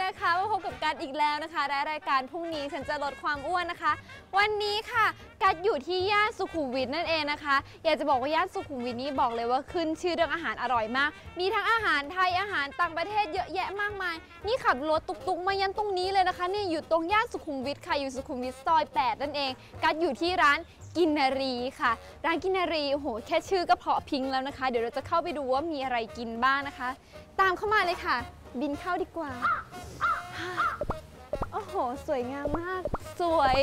นะคะมาพบกับการอีกแล้วนะคะและรายการพรุ่งนี้ฉันจะลดความอ้วนนะคะ วันนี้ค่ะกัดอยู่ที่ย่านสุขุมวิทนั่นเองนะคะ อยากจะบอกว่าย่านสุขุมวิทนี้บอกเลยว่าขึ้นชื่อเรื่องอาหารอร่อยมาก มีทั้งอาหารไทยอาหารต่างประเทศเยอะแยะมากมาย นี่ขับรถตุกๆมายันตรงนี้เลยนะคะนี่อยู่ตรงย่านสุขุมวิทค่ะอยู่สุขุมวิทซอย8นั่นเอง กัดอยู่ที่ร้านกินนารีค่ะ ร้านกินนารีโอ้โหแค่ชื่อก็เพาะพิงแล้วนะคะ เดี๋ยวเราจะเข้าไปดูว่ามีอะไรกินบ้างนะคะ ตามเข้ามาเลยค่ะ บินเข้าดีกว่า โอ้โห สวยงามมาก สวย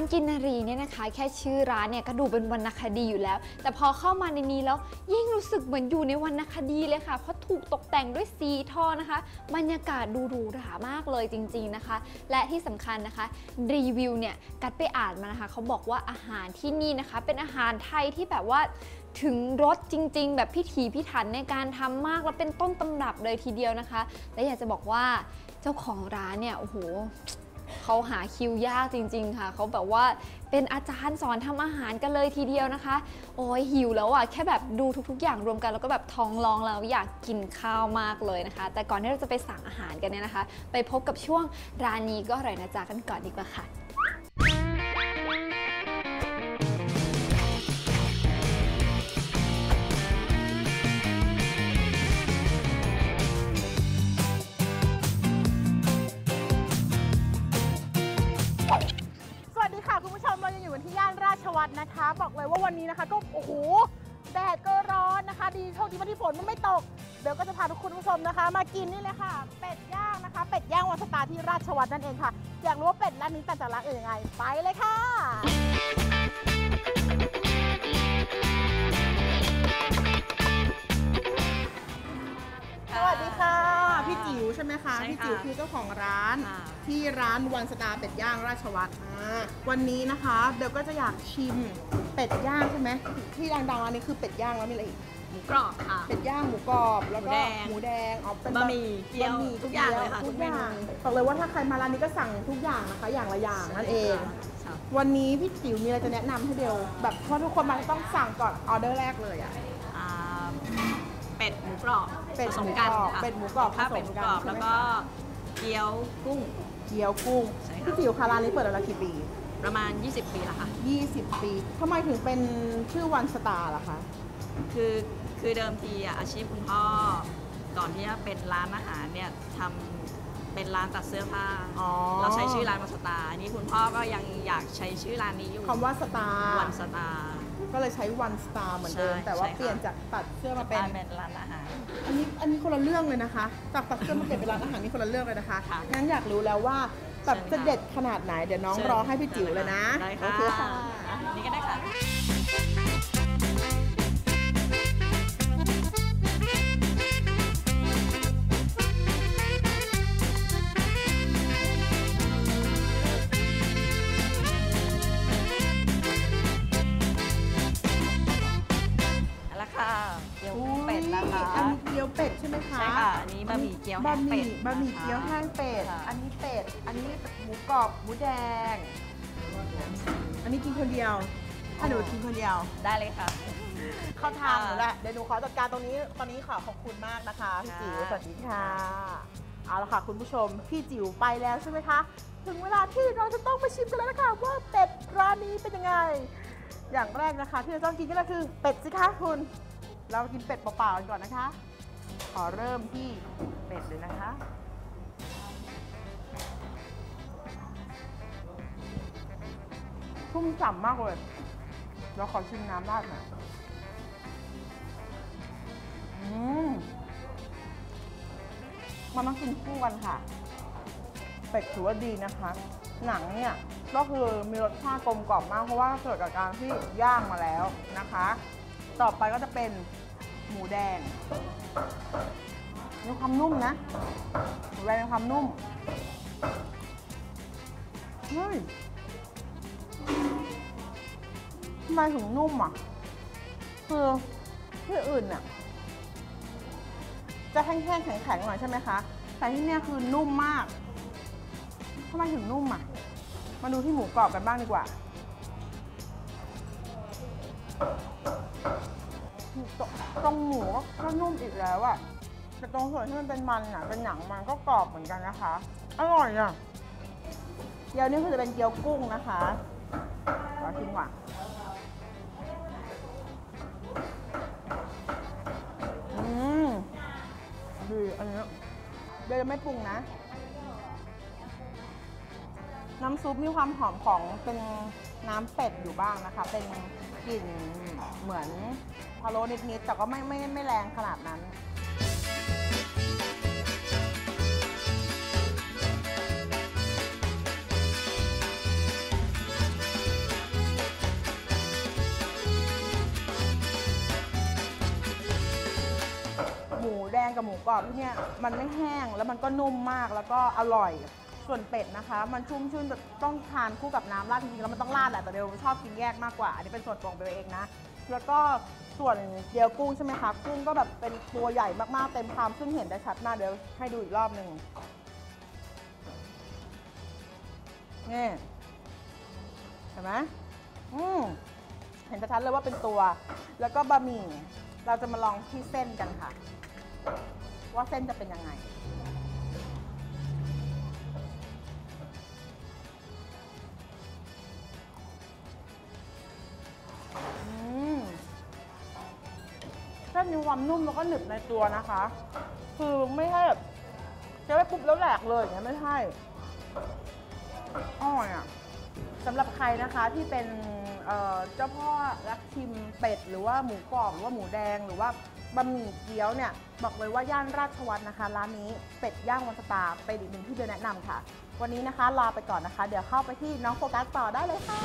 านกินนารีเนี่ยนะคะ แค่ชื่อร้านเนี่ยก็ดูเป็นวรรณคดีอยู่แล้ว แต่พอเข้ามาในนี้แล้วยิ่งรู้สึกเหมือนอยู่ในวรรณคดีเลยค่ะ เพราะถูกตกแต่งด้วยสีทอนะคะ บรรยากาศดูหรูหรามากเลยจริง ๆนะคะ และที่สำคัญนะคะรีวิวเนี่ยกัดไปอ่านมานะคะเขาบอกว่าอาหารที่นี่นะคะ เป็นอาหารไทยที่แบบว่าถึงรสจริง ๆ แบบพิถีพิถันในการทำมากและเป็นต้นตำรับเลยทีเดียวนะคะ และอยากจะบอกว่าเจ้าของร้านเนี่ยโอ้โห เขาหาคิวยากจริง ๆ ค่ะ เขาแบบว่าเป็นอาจารย์สอนทำอาหารกันเลยทีเดียวนะคะ โอ้ยหิวแล้วอะ แค่แบบดูทุก ๆ อย่างรวมกันแล้วก็แบบท้องร้องแล้วอยากกินข้าวมากเลยนะคะ แต่ก่อนที่เราจะไปสั่งอาหารกันเนี่ยนะคะ ไปพบกับช่วงร้านนี้ก็อร่อยนะจ๊ะกันก่อนดีกว่าค่ะ ไม่ตก เดี๋ยวก็จะพาทุกคุณผู้ชมนะคะ มากินนี่เลยค่ะ เป็ดย่างนะคะ เป็ดย่างวันสตาร์ที่ราชวัตรนั่นเองค่ะอยากรู้ว่าเป็ดร้านนี้ต่างจากร้านอื่นยังไง ไปเลยค่ะสวัสดีค่ะ พี่จิ๋วใช่ไหมคะใช่พี่ค่ะจิ๋วคือเจ้าของร้านค่ะที่ร้านวันสตาร์เป็ดย่างราชวัตรอ่าวันนี้นะคะเบลก็จะอยากชิมเป็ดย่างใช่ไหมที่ดังๆอันนี้คือเป็ดย่างแล้วมีอะไรอีก หมูกรอบค่ะ เป็ดย่างหมูกรอบแล้วก็หมูแดงหมูแดงอ๋อเป็นบะหมี่เกี๊ยวบะหมี่ทุกอย่างเลยค่ะทุกทุกอเมนูย่างบอกเลยว่าถ้าใครมาร้านนี้ก็สั่งทุกอย่างนะคะ อย่างละอย่างนั่นเองค่ะวันนี้พี่จิ๋วมีอะไรจะแนะนำให้เบลแบบเพราะทุกคนมาต้องสั่งก่อนออเดอร์แรกเลยอะอ่าเป็ดหมูกรอบเป็ดผสมหมูกันกรอบค่ะเป็ดหมูกรอบข้าวผสมเป็ดหมูกันกรอบใช่ไหมแล้วก็เกี๊ยวกุ้งเกี๊ยวกุ้งใช่ค่ะพี่จิ๋วคะร้านนี้เปิดมาแล้วกี่ปี ประมาณ 20 ปีแล้วค่ะ 20 ปีทำไมถึงเป็นชื่อวันสตาร์ล่ะคะ คือ คือเดิมทีอะอาชีพคุณพ่อ ก่อนที่จะเป็นร้านอาหารเนี่ยทำเป็นร้านตัดเสื้อผ้า อ๋อเราใช้ชื่อร้านวันสตาร์อันนี้คุณพ่อก็ยังอยากใช้ชื่อร้านนี้อยู่คำว่าสตาร์วันสตาร์ ก็เลยใช้วันสตาร์เหมือนเดิม ใช่แต่ว่าใช่ค่ะ เปลี่ยนจากตัดเสื้อมาเป็นเป็นร้านอาหาร อันนี้อันนี้คนละเรื่องเลยนะคะจากตัดเสื้อมาเปลี่ยนเป็นร้านอาหารนี่คนละเรื่องเลยนะคะค่ะงั้นอยากรู้แล้วว่าแบบเชิจะญค่ะเด็ดขนาดไหนเดี๋ยวน้องเชิญรอให้พี่จิ๋วเลยนะได้โอค่ะเคค่ะ นี่ก็ได้ค่ะ หมี่เกี๊ยวแห้บะงหเป็มี่ดบะหมี่นะคะ เกี๊ยวแห้งเป็ด ค่ะ อันนี้เป็ด อันนี้หมูกรอบหมูแดง อันนี้กินคนเดียวถ้าหนูกินคนเดียว ได้เลยค่ะ เข้าทางหนูแหละเดี๋ยวหนูขอจัดการตรงนี้ ตอนนี้ขอขอบคุณมากนะคะพี่ค่ะจิ๋วสวัสดีค่ะ เอาละค่ะคุณผู้ชม พี่จิ๋วไปแล้วใช่ไหมคะ ถึงเวลาที่เราจะต้องมาชิมกันแล้วนะคะว่าเป็ดร้านนี้เป็นยังไง อย่างแรกนะคะ ที่เราต้องกินก็คือเป็ดสิคะคุณ เรากินเป็ดเปล่าๆกันก่อนนะคะ ขอเริ่มที่เป็ดเลยนะคะชุ่มฉ่ำมากเลย เราขอชิมน้ำราดหน่อยอืมมันต้องกินคู่กันค่ะ เป็ดถือว่าดีนะคะ หนังเนี่ยก็คือมีรสชาติกลมกล่อมมากเพราะว่าเกิดจากการที่ย่างมาแล้วนะคะ ต่อไปก็จะเป็น หมูแดง มีความนุ่มนะ หมูแดงมีความนุ่ม เฮ้ยทำไมถึงนุ่มอะ คือที่อื่นเนี่ยจะแห้งๆแข็งๆหน่อยใช่ไหมคะ แต่ที่เนี่ยคือนุ่มมากทำไมถึงนุ่มอะ มาดูที่หมูกรอบกันบ้างดีกว่า ตรงหมูก็ก็นุ่มอีกแล้วอะแต่ตรงส่วนที่มันเป็นมันอะเป็นหนังมันก็กรอบเหมือนกันนะคะ อร่อยอะเกี๊ยวนี่คือจะเป็นเกี๊ยวกุ้งนะคะขอชิมก่อนอืมดีอันนี้เบลไม่ปรุงนะ น้ำซุปมีความหอมของเป็น น้ำเป็ดอยู่บ้างนะคะ เป็นกลิ่นเหมือนพะโล้นิดๆแต่ก็ไม่ไม่ไม่แรงขนาดนั้น หมูแดงกับหมูกรอบที่เนี่ยมันไม่แห้งแล้วมันก็นุ่มมากแล้วก็อร่อย ส่วนเป็ดนะคะ มันชุ่มชื่นแบบต้องทานคู่กับน้ำราดจริงๆแล้วมันต้องราดแหละแต่เดียวชอบกินแยกมากกว่าอันนี้เป็นส่วนตัวของเบลเองนะแล้วก็ส่วนเดียวกุ้งใช่ไหมคะกุ้งก็แบบเป็นตัวใหญ่มากๆเต็มคำซึ่งเห็นได้ชัดมากเดี๋ยวให้ดูอีกรอบหนึ่งนี่เห็นไหมอืมเห็นชัดเลยว่าเป็นตัว แล้วก็บะหมี่เราจะมาลองที่เส้นกันค่ะ ว่าเส้นจะเป็นยังไง มีความนุ่มแล้วก็หนึบในตัวนะคะ คือไม่ใช่แบบเจะไปปุ๊บแล้วแหลกเลยอย่างเงี้ยไม่ใช่อร่อยอะสำหรับใครนะคะที่เป็นเเจ้าพ่อรักชิมเป็ด หรือว่าหมูกรอบหรือว่าหมูแดงหรือว่าบะหมี่เกี๊ยวเนี่ย บอกเลยว่าย่านราชวัฒน์นะคะ ร้านนี้เป็ดย่างวันสตาร์เป็นอีกหนึ่งที่เบลแนะนำค่ะ วันนี้นะคะลาไปก่อนนะคะ เดี๋ยวเข้าไปที่น้องโฟกัสต่อได้เลยค่ะ